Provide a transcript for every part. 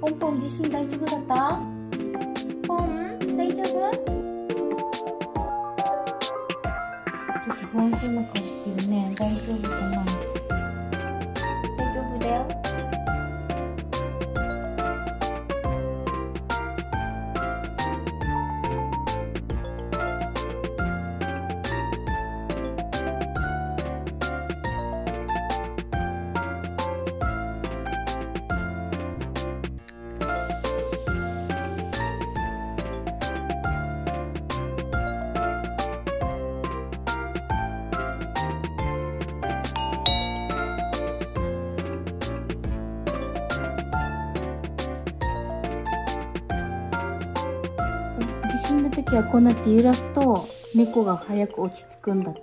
ポンポン自身大丈夫だ地震の時はこうなって揺らすと猫が早く落ち着くんだって。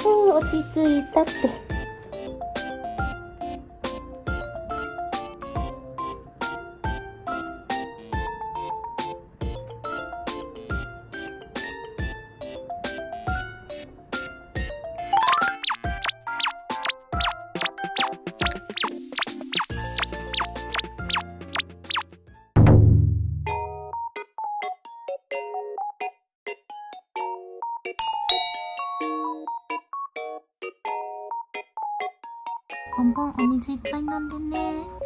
ふう落ち着いたって。ポンポンお水いっぱい飲んでね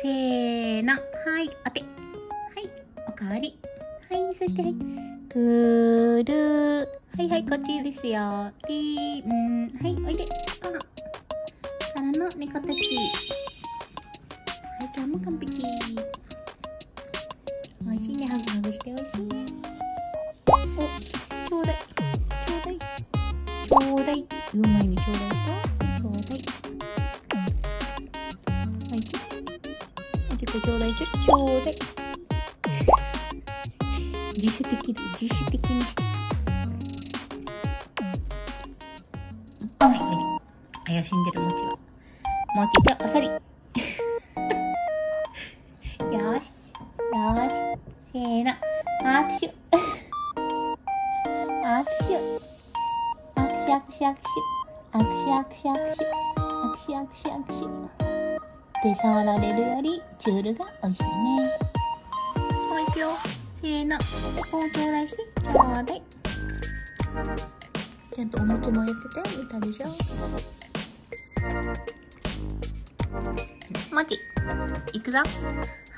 せーの。はい、お手。はい、おかわり。はい、そして、はい。くるはいはい、こっちですよ。りん。はい、おいで。あからの猫たち。はい、今日も完璧。おいしいね、ハグハグしておいしいね。お、ちょうだい。ちょうだい。ちょうだい。言う前にちょうだいょちょうだいしょ。ちょうだい。自主的だ。自主的にして。怪しんでるもちは。もちとおさり。よし。よし。せーの。握手。握手。握手握手握手。握手握手握手。握手握手握手。で触られるよりチュールが美味しいね。もういくよ。せーの。こうちょうだいし。ちょうだい。ちゃんとお餅もやってて、見たでしょ。もち。いくぞ。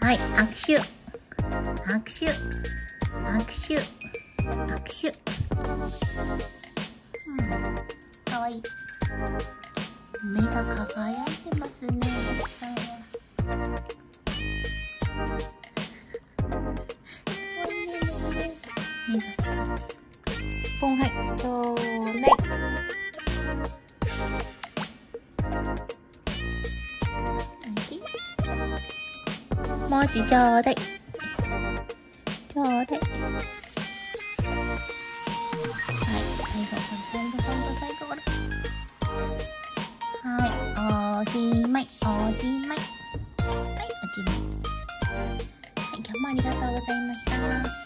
はい、握手。握手。握手。握手。うん。かわいい。目が輝いてますね、 봉해 쪼네 여기 머지 쪼대 쪼대はい、おしまい、おしまい。はい、おしまい。はい、今日もありがとうございました。